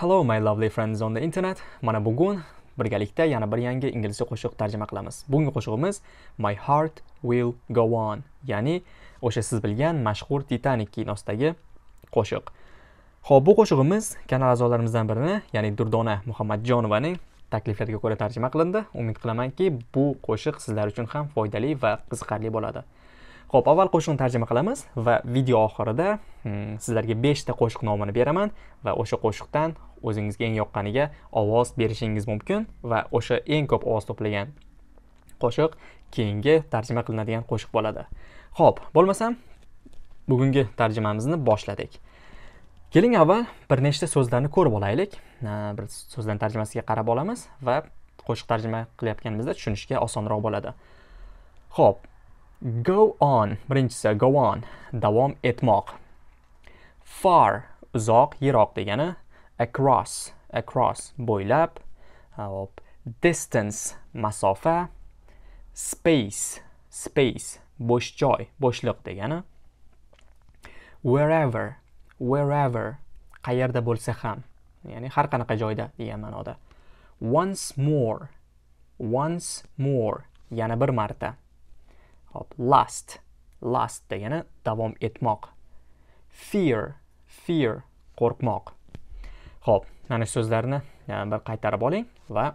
Hello my lovely friends on the internet. Mana bugun birgalikda yana bir yangi inglizcha qo'shiq tarjima qilamiz. Bugungi qo'shig'imiz My Heart Will Go On, ya'ni o'sha siz bilgan mashhur Titanic kinosidagi qo'shiq. Xo'p, bu qo'shig'imiz kanal a'zolarimizdan birini, ya'ni Durdona Muhammadjonovaning takliflariga ko'ra tarjima qilindi. Umid qilamanki, bu qo'shiq sizlar uchun ham foydali va qiziqarli bo'ladi. Xo'p, avval qo'shiqni tarjima qilamiz va video oxirida hmm, sizlarga 5 ta qo'shiq nomini beraman va o'sha qo'shiqdan o'zingizga eng yoqqaniga ovoz berishingiz mumkin va o'sha eng ko'p ovoz to'plagan qo'shiq keyingi tarjima qilinadigan qo'shiq bo'ladi. Xo'p, bo'lmasam bugungi tarjimamizni boshladik. Keling avval bir nechta so'zlarni ko'rib olaylik. Bir so'zlarning tarjimasiga qarab olamiz va qo'shiq tarjima qilayotganimizda tushunishga osonroq bo'ladi. Xo'p, Go on. Birinchisi go on. Davom etmoq. Far uzoq, yiroq degani. Across, across bo'ylab. Hop. Distance masofa. Space, space bo'sh joy, bo'shliq degani. Wherever, wherever qayerda bo'lsa ham, ya'ni har qanaqa joyda degan ma'noda. Once more, once more yana bir marta. Hop, last. Last degani davom etmoq. Fear, fear qo'rqmoq. Xo'p, mana shu so'zlarni e, bir qaytarib oling va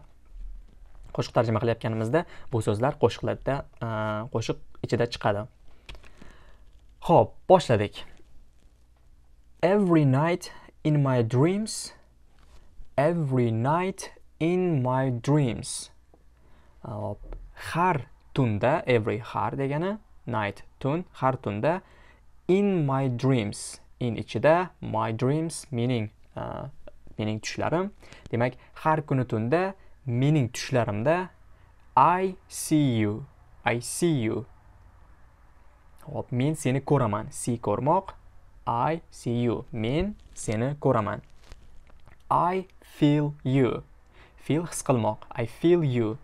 qo'shiq tarjima qilayotganimizda bu so'zlar qo'shiqlarda e, qo'shiq ichida chiqadi. Xo'p, boshladik. Every night in my dreams every night in my dreams. Hop, har tunda every har degani night tun har tunda in my dreams. In ichida my dreams mening uh, mening tushlarim. Demak har kuni tunda mening tushlarimda I see you I see you. Hop men seni ko'raman. See ko'rmoq I see you. Men seni ko'raman. I feel you. Feel his qilmoq. I feel you.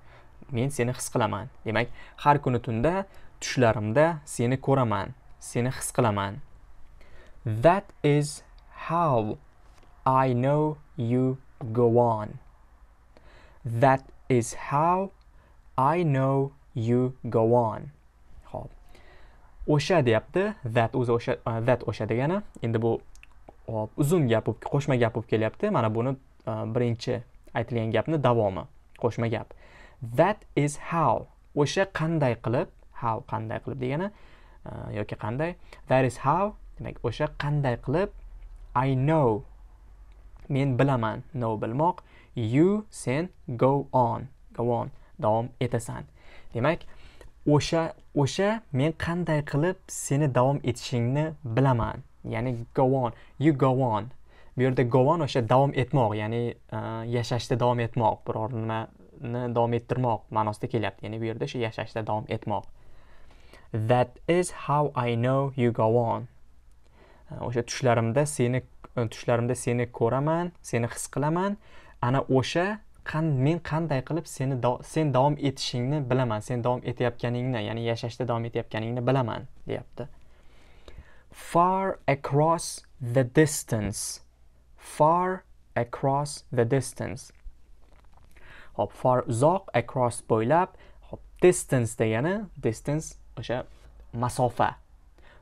Men seni his qilaman. Demak har kuni tunda tushlarimda seni ko'raman seni his qilaman. That is how i know you go on. That is how i know you go on. Ho'p o'sha deyapti. That o'zi o'sha uh, that o'sha degani. Endi bu hop uzun gap bo'lib qo'shma gap bo'lib kelyapti. Mana buni uh, birinchi aytilgan gapni davomi qo'shma gap. That is how. O'sha qanday qilib how qanday qilib degani uh, yoki qanday? That is how demak o'sha qanday qilib i know men bilaman know bilmoq you sen go on go on davom etasan. Demak o'sha o'sha men qanday qilib seni davom etishingni bilaman. Ya'ni go on you go on. Bu yerda go on o'sha davom etmoq ya'ni uh, yashashda davom etmoq. Biror nima hayotni davom ettirmoq ma'nosida kelyapti. Ya'ni bu yerda o'sha yashashda davom etmoq. That is how i know you go on. O'sha tushlarimda seni e, tushlarimda seni ko'raman seni his qilaman. Ana o'sha qan men qanday qilib seni sen davom etishingni bilaman sen davom etayotganingni ya'ni yashashda davom etayotganingni bilaman deyapti. Far across the distance. Far across the distance. Hop far uzoq across bo'ylab hop distance degani distance o'sha masofa.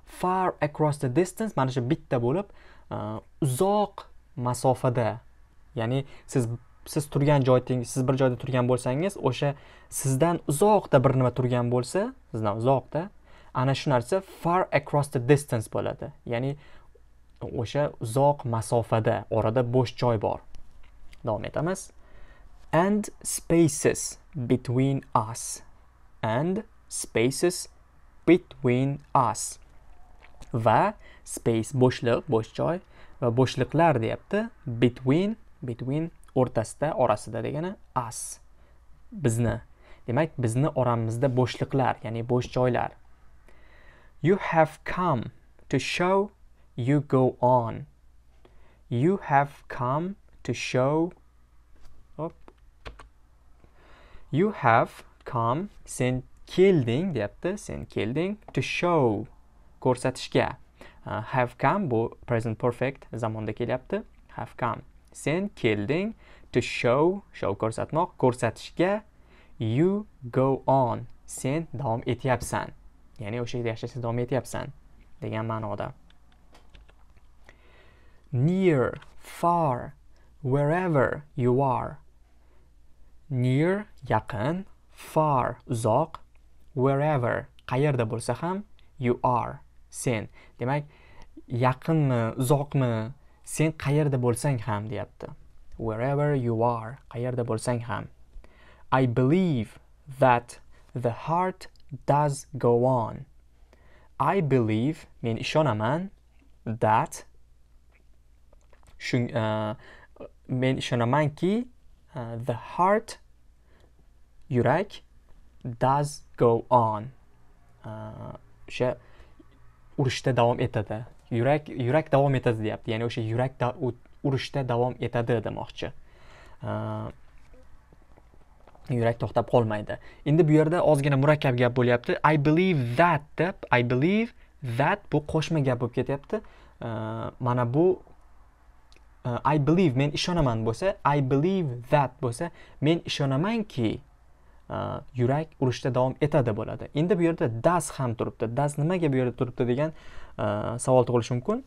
Far across the distance mana shu bitta bo'lib e, uzoq masofada. Ya'ni siz siz turgan joyingiz siz bir joyda turgan bo'lsangiz o'sha sizdan uzoqda bir nima turgan bo'lsa sizdan uzoqda ana shu narsa far across the distance bo'ladi. Ya'ni o'sha uzoq masofada orada bo'sh joy bor. Davom etamiz. And spaces between us and spaces between us. Va space bo'shliq bo'sh joy va bo'shliqlar deyapti. Between between o'rtasida orasida degani us. Bizni. Demak bizni oramizda bo'shliqlar ya'ni bo'sh joylar. You have come to show you go on. You have come to show you have come sen kelding deyapti sen kelding to show ko'rsatishga. Uh, have come bu present perfect zamonda kelyapti. Have come. Sen kelding to show show ko'rsatmoq ko'rsatishga you go on. Sen davom etyapsan. Ya'ni o'sha yerda yashashda davom etyapsan degan ma'noda. Near far wherever you are. Near yaqin far uzoq wherever. Qayerda bo'lsa ham you are sen. Demak yaqinmi uzoqmi sen qayerda bo'lsang ham deyapti. Wherever you are qayerda bo'lsang ham. I believe that the heart does go on. I believe men ishonaman that shun uh, men ishonamanki uh, the heart yurak does go on. Uh, o'sha urishda davom etadi. Yurak yurak davom etadi deyapti. Ya'ni o'sha yurak da, urishda davom etadi demoqchi. Uh, yurak to'xtab qolmaydi. Endi bu yerda ozgina murakkab gap bo'lyapti. I believe that deb i believe that bu qo'shma gap bo'lib ketyapti. Uh, mana bu i believe men ishonaman bo'lsa i believe that bo'lsa men ishonamanki uh, yurak urishda davom etadi bo'ladi. Endi bu yerda das ham turibdi. Das nimaga bu yerda turibdi degan uh, savol tug'ilishi mumkin.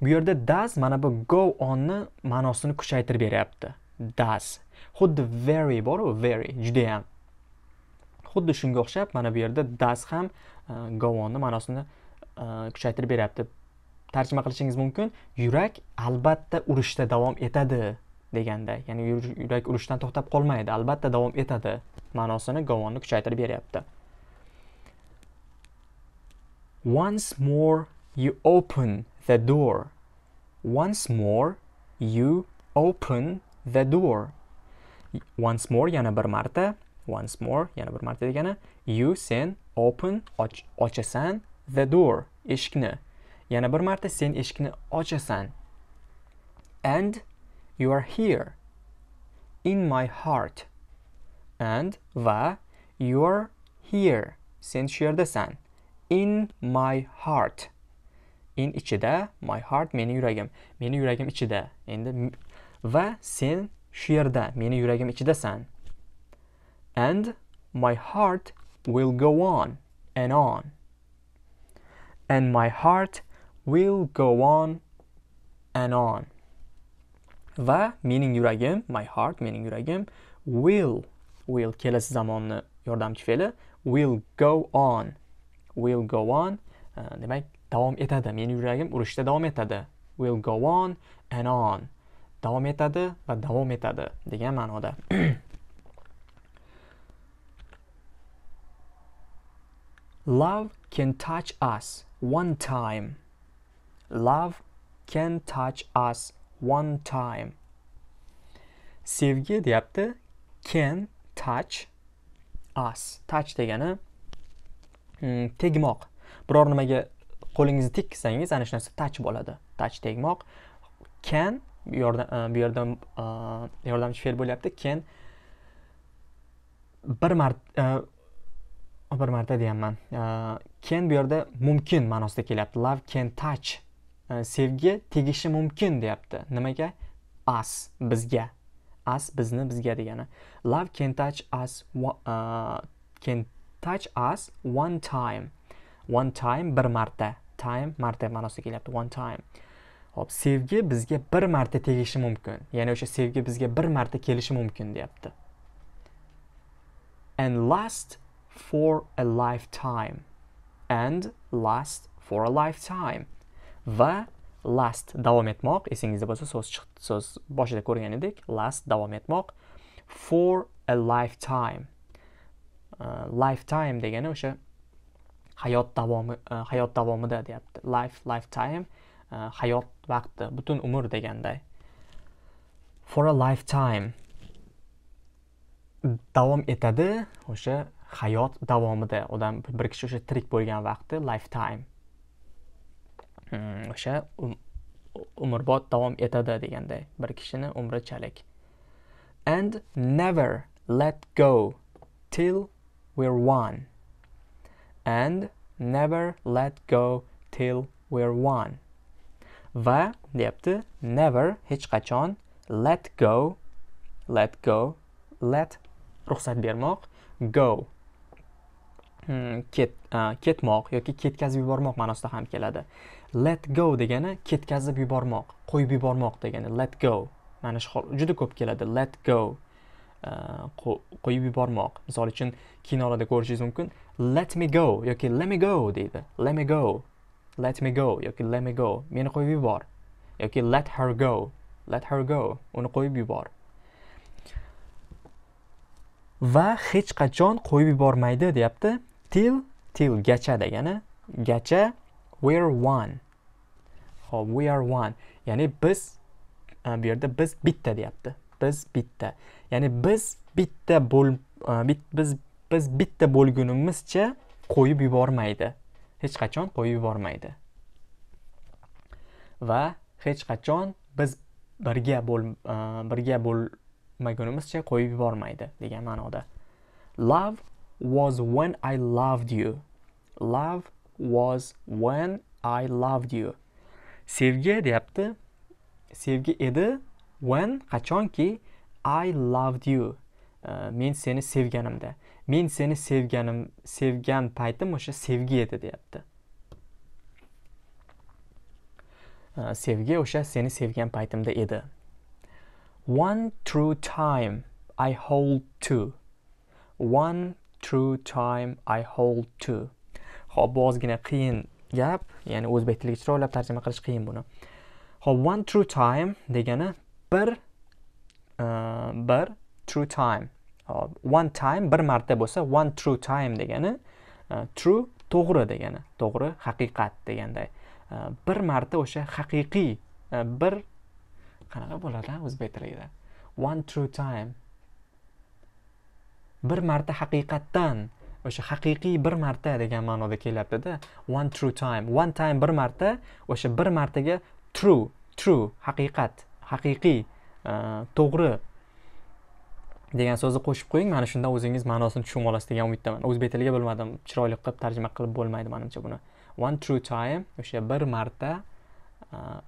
Bu yerda das mana bu go onni ma'nosini kuchaytirib beryapti. Das. Xuddi very boru very judayam. Xuddi shunga o'xshab mana bu yerda das ham uh, go onni ma'nosini kuchaytirib beryapti. Tarjima qilishingiz mumkin. Yurak albatta urishda davom etadi deganda ya'ni yurak urishdan to'xtab qolmaydi albatta davom etadi ma'nosini govonni kuchaytirib beryapti. Once more you open the door. Once more you open the door. Once more yana bir marta once more yana bir marta degani you sen open och ochasan the door eshikni. Yana bir marta sen eshikni ochasan. And you are here in my heart. And va you are here. Sen shu yerdasan. İn my heart. İn ichida my heart meni yuragim. Meni yuragim ichida. Endi va sen shu yerda meni yuragim ichidasan. And my heart will go on and on. And my heart will go on and on. Va mening yuragim my heart mening yuragim will will kelasi zamonni yordamchi fe'li will go on will go on uh, demak davom etadi. Meni yuragim urishda davom etadi. Will go on and on. Davom etadi va davom etadi degan ma'noda. Love can touch us one time. Love can touch us one time. Sevgi deyapti. Can touch us. Touch degani hmm, tegmoq. Biror nimaga qo'lingizni tekkisangiz ana shu narsa touch bo'ladi. Touch tegmoq. Can bu yerda e, bu yerda e, yordamchi fe'l bo'lyapti. Can bir marta e, bir marta deyapman. Can bu yerda mumkin ma'nosida kelyapti. Love can touch Э, sevgi tegishi mumkin deyapti. Nimaga? Us bizga. Us bizni bizga degani. Love can touch us uh, can touch us one time. One time bir marta. Time marta ma'nosida kelyapti. One time. Hop sevgi bizga bir marta tegishi mumkin. Ya'ni o'sha sevgi bizga bir marta kelishi mumkin deyapti. And last for a lifetime. And last for a lifetime. Va last davom etmoq. Esingizda bo'lsa so'z so'z boshida ko'rgan edik. Last davom etmoq. For a lifetime. Uh, lifetime degani o'sha hayot davomi uh, hayot davomida deyapti. Life lifetime uh, hayot vaqti butun umr deganday. For a lifetime. Davom etadi o'sha hayot davomida. Odam bir kishi o'sha tirik bo'lgan vaqti lifetime. Hmm, o'sha um-, umrbod davom etadi deganday bir kishini umri chalik and never let go till we're one. And never let go till we're one. Va deyapti never hech qachon let go let go let ruxsat bermoq go. Hmm, ket uh, ketmoq yoki ketkazib yubormoq ma'nosida ham keladi. Let go degani ketkazib yubormoq qo'yib yubormoq degani let go. Mana shu juda ko'p keladi let go. Qo'yib yubormoq. Misol uchun kinolarda ko'rishingiz mumkin let me go yoki let me go deydi. Let me go. Let me go yoki let me go. Meni qo'yib yubor yoki let her go. Let her go. Uni qo'yib yubor. Va hech qachon qo'yib yubormaydi deyapti. Till till gacha degani gacha we're one. Hop we are one. Ya'ni biz e, bu yerda biz bitta deyapti. Biz bitta. Ya'ni biz bitta bo'l e, biz biz bitta bo'lgunimizcha qo'yib yubormaydi. Hech qachon qo'yib yubormaydi. Va hech qachon biz birga bo'l e, birga bo'lmagunimizcha qo'yib yubormaydi degan ma'noda. Love was when i loved you. Love was when i loved you. Sevgi deyapti. Sevgi edi when qachonki I loved you. Uh, men seni sevganimda. Men seni sevganim sevgan paytim o'sha sevgi edi deyapti. Uh, sevgi o'sha seni sevgan paytimda edi. One true time I hold to. One true time I hold to. Ho'p bu ozgina qiyin gap ya'ni o'zbek tiliga chiroylab tarjima qilish qiyin buni. Ho'p one true time degani bir e, bir true time. One time bir marta bo'lsa one true time degani e, true to'g'ri degani to'g'ri haqiqat deganday. E, bir marta o'sha haqiqiy bir qanaqa bo'ladi o'zbek tilida one true time. Bir marta haqiqatdan. O'sha haqiqiy bir marta degan ma'noda kelyaptida one true time. One time bir marta o'sha bir martaga true true haqiqat haqiqiy to'g'ri degan so'zni qo'shib qo'ying. Mana shunda o'zingiz ma'nosini tushunib olasiz degan umiddaman. O'zbek tiliga bilmadim. Chiroyli qilib tarjima qilib bo'lmaydi manimcha buni. One true time o'sha bir marta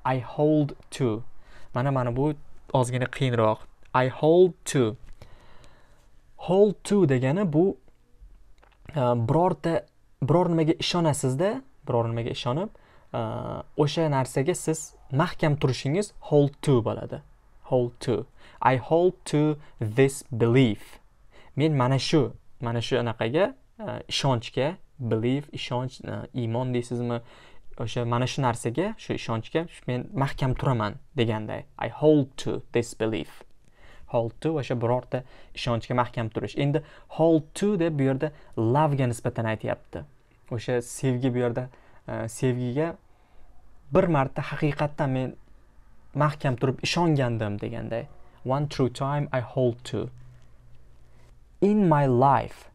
i hold to. Mana mana bu ozgina qiyinroq. I hold to. Hold to degani bu Э, birorta biror nimaga ishonasizda biror nimaga ishonib э, o'sha narsaga siz mahkam turishingiz hold to bo'ladi. Hold to. I hold to this belief. Men mana shu mana shu anaqaga e, ishonchga belief ishonch e, iymon deysizmi o'sha mana shu narsaga shu ishonchga men mahkam turaman deganday. I hold to this belief. Hold to o'sha birorta ishonchga mahkam turish. Endi hold to deb bu yerda love'ga nisbatan aytyapti. O'sha sevgi bu yerda e, sevgiga bir marta haqiqatdan men mahkam turib ishongandim deganday one true time i hold to. In my life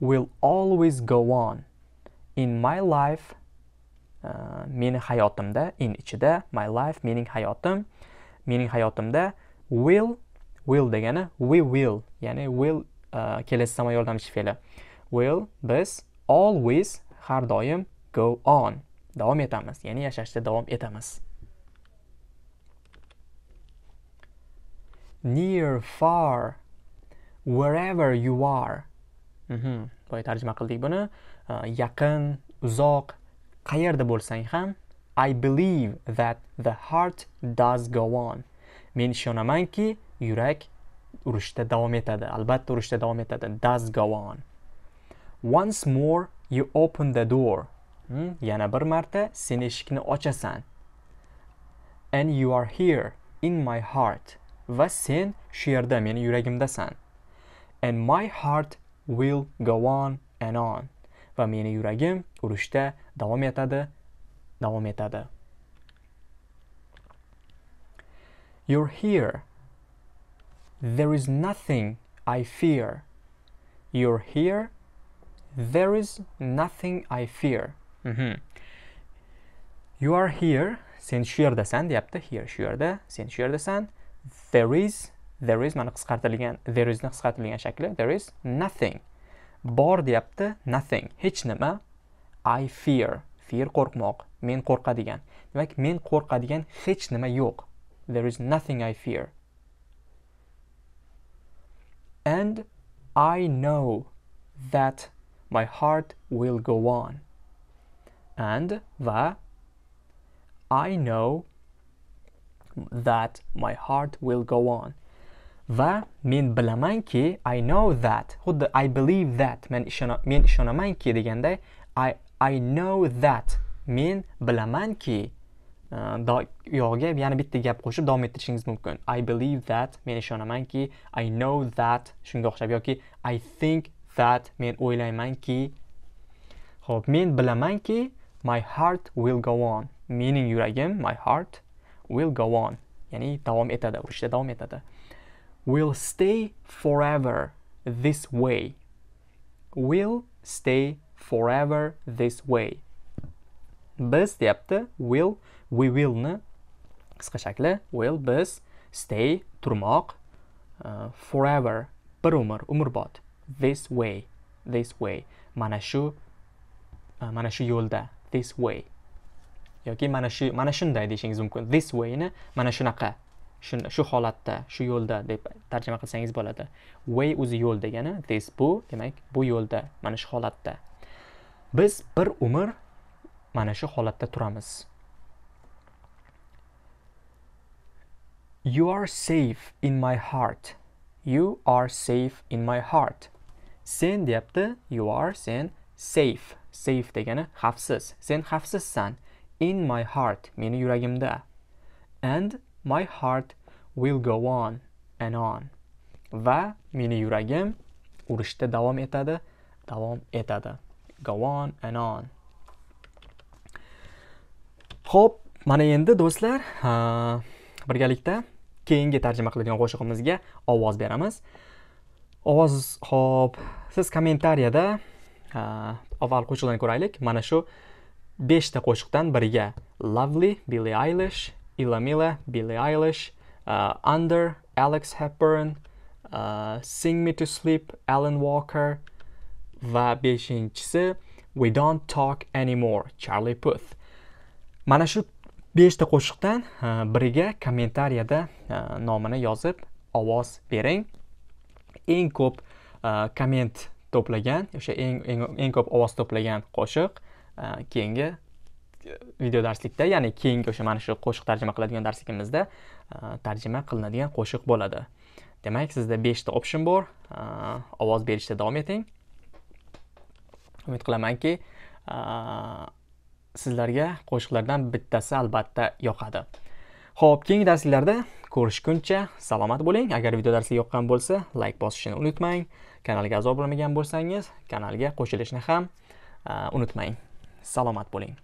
will always go on. In my life e, uh, meni hayotimda in ichida my life mening hayotim mening hayotimda will will degani we will ya'ni will uh, kelasi zamon yordamchi fe'li. Will biz always har doim go on davom etamiz ya'ni yashashda davom etamiz. Near far wherever you are. Mhm, boya tarjima qildik buni. Uh, yaqin uzoq qayerda bo'lsang ham i believe that the heart does go on. Men ishonamanki yurak urishda davom etadi. Albatta urishda davom etadi. Does go on. Once more you open the door. Hmm? yana bir marta sen eshikni ochasan. And you are here in my heart. Va sen shu yerda meni yuragimdasan. And my heart will go on and on. Va meni yuragim urishda davom etadi davom etadi. You're here there is nothing i fear. You're here. There is nothing i fear. Mm -hmm. you are here. Sen shu yerdasan deyapti. Here shu yerda. Sen shu yerdasan there is there is mana qisqartirilgan there isni qisqartirilgan shakli. There is nothing. Bor deyapti nothing. Hech nima i fear. Fear qo'rqmoq. Men qo'rqadigan. Demak men qo'rqadigan hech nima yo'q. There is nothing i fear. I know that my heart will go on. And va I know that my heart will go on. Va men bilamanki I know that xuddi I believe that men ishona men deganda I I know that men u yog'iga yana bitta gap qo'shib davom ettirishingiz mumkin. I believe that men ishonamanki i know that shunga o'xshab yoki i think that men o'ylaymanki. Ho'p men bilamanki my heart will go on. Mening yuragim my heart will go on. Ya'ni davom etadi urishda davom etadi. Will stay forever this way. Will stay forever this way. Biz deyapti will we willni qisqa shakli will biz stay turmoq uh, forever bir umr umrbod this way this way mana shu uh, mana shu yo'lda this way. Yoki mana shu mana shunday deyishingiz mumkin this wayni mana shunaqa shu holatda shu yo'lda deb tarjima qilsangiz bo'ladi. Way o'zi yo'l degani this bu demak bu yo'lda mana shu holatda. Biz bir umr mana shu holatda turamiz You are safe in my heart. You are safe in my heart. Sen deyapti. You are sen safe. Safe degani xavfsiz. Sen xavfsizsan. In my heart. Meni yuragimda. And my heart will go on and on. Va meni yuragim urishda davom etadi. Davom etadi. Go on and on. Ho'p mana endi do'stlar, birgalikda keyingi tarjima qiladigan qo'shig'imizga ovoz beramiz. Ovoz ho'p siz kommentariyada avval qo'shiqlarni ko'raylik. Mana shu beshta qo'shiqdan biriga lovely billie eilish ilamila billie eilish uh, under alex hepburn uh, sing me to sleep alan walker va beshinchisi we don't talk anymore charlie puth. Mana shu beshta qo'shiqdan e, biriga kommentariyada e, nomini yozib ovoz bering. Eng ko'p e, komment to'plagan o'sha eng eng ko'p ovoz to'plagan qo'shiq keyingi video darslikda ya'ni keyingi o'sha mana shu qo'shiq tarjima qiladigan darsligimizda tarjima qilinadigan qo'shiq bo'ladi. Demak sizda beshta option bor ovoz berishda davom eting. Umid qilamanki sizlarga qo'shiqlardan bittasi albatta yoqadi. Ho'p keyingi darsliklarda ko'rishguncha salomat bo'ling. Agar video darsi yoqqan bo'lsa layk bosishni unutmang. Kanalga a'zo bo'lmagan bo'lsangiz kanalga qo'shilishni ham unutmang. Salomat bo'ling.